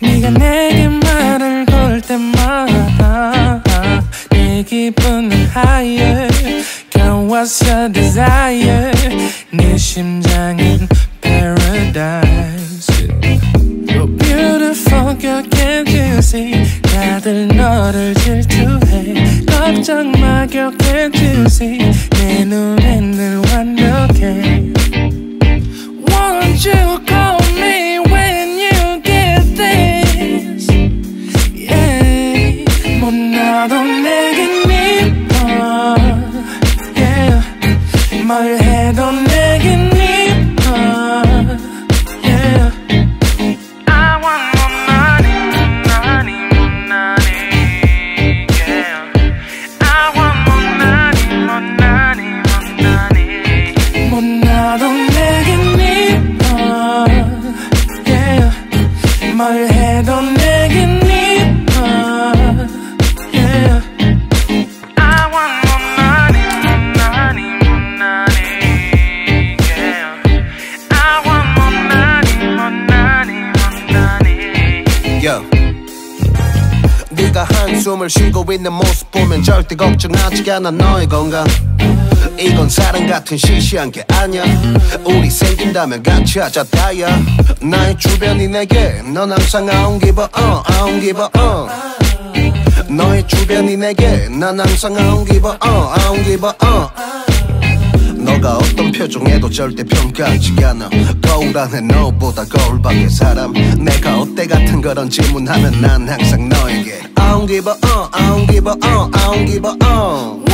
네가 내게 말을 걸 때마다 내 기분은 higher Girl what's your desire 네 심장은 paradise You're beautiful girl can't you see 다들 너를 질투해 걱정 마 girl can't you see 내 눈엔 늘 완벽해 네가 한숨을 쉬고 있는 모습 보면 절대 걱정하지 않아. 너의 건강. 이건 사랑 같은 시시한 게 아니야. 우리 생긴다면 같이 하자 다야 나의 주변이 내게 넌 항상 I don't give a uh, uh. 너의 주변이 내게 난 항상 I don't give a uh 너가 어떤 표정에도 절대 평가하지 않아. 거울 안에 너보다 거울 밖의 사람. 내가 어때 같은 그런 질문하면 난 항상 너에게 I don't give a uh, I don't give a uh, I don't give a uh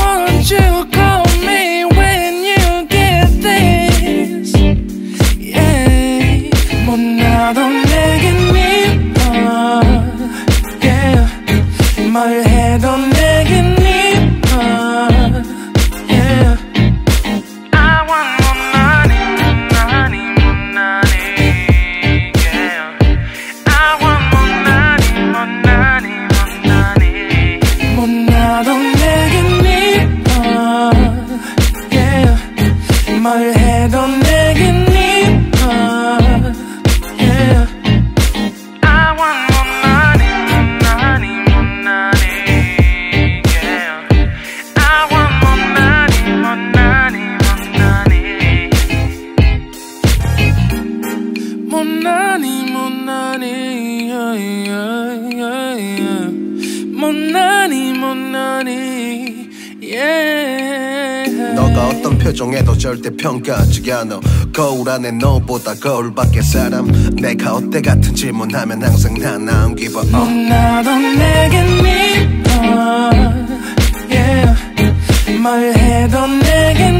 너가 어떤 표정에도 절대 평가하지 않아 거울 안에 너보다 거울 밖의 사람. 내가 어때 같은 질문하면 항상 난 I don't give 나도 내겐 이뻐 yeah. 뭘 해도 내겐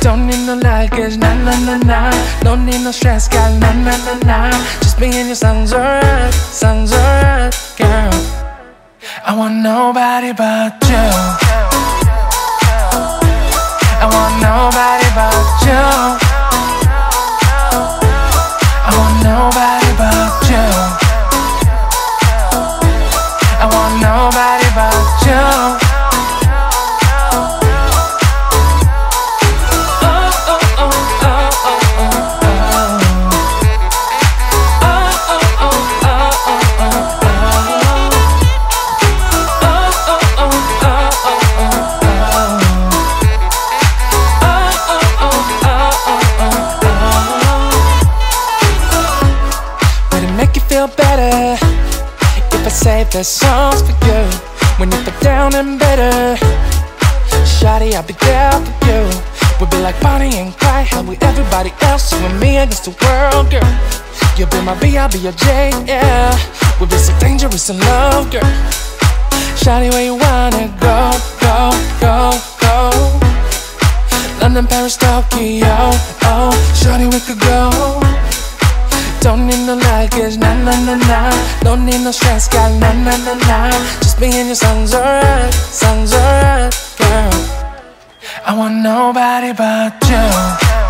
Don't need no luggage, nah, nah, nah, nah. Don't need no stress, girl, nah, nah, nah, nah. Just being in your sounds alright, sounds alright, girl. I want nobody but you. I want nobody but you. I'll be there for you. We'll be like Bonnie and Clyde, how we everybody else, you and me against the world, girl. You'll be my B, I'll be your J, yeah. We'll be so dangerous in love, girl. Shawty, where you wanna go, go, go, go? London, Paris, Tokyo, oh, Shawty, we could go. Don't need no luggage, nah, nah, nah, nah. Don't need no stress, girl, nah, nah, nah, nah. Just being in your sounds alright, sounds alright, girl. I want nobody but you.